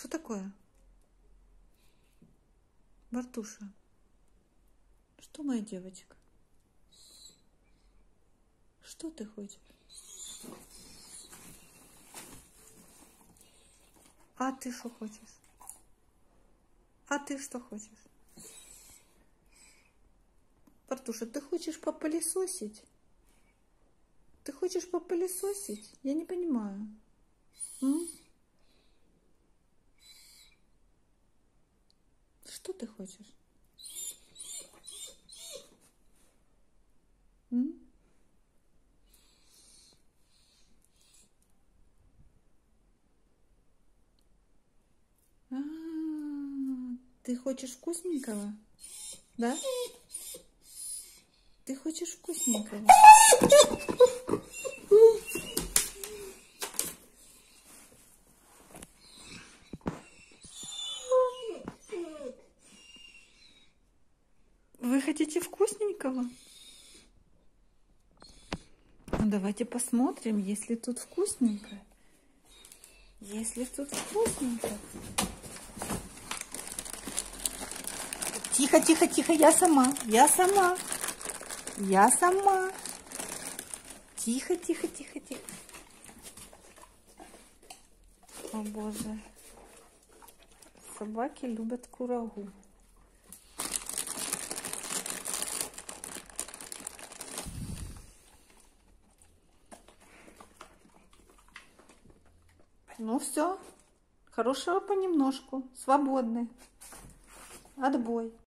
Что такое? Бартуша. Что, моя девочка? Что ты хочешь? А ты что хочешь? А ты что хочешь? Бартуша, ты хочешь попылесосить? Ты хочешь попылесосить? Я не понимаю. М? Что ты хочешь? М? А, ты хочешь вкусненького? Да? Ты хочешь вкусненького? Вы хотите вкусненького? Ну, давайте посмотрим, если тут вкусненькое. Если тут вкусненько. Тихо, тихо, тихо, я сама, я сама, я сама. Тихо, тихо, тихо, тихо. О боже. Собаки любят курагу. Ну все, хорошего понемножку, свободны. Отбой.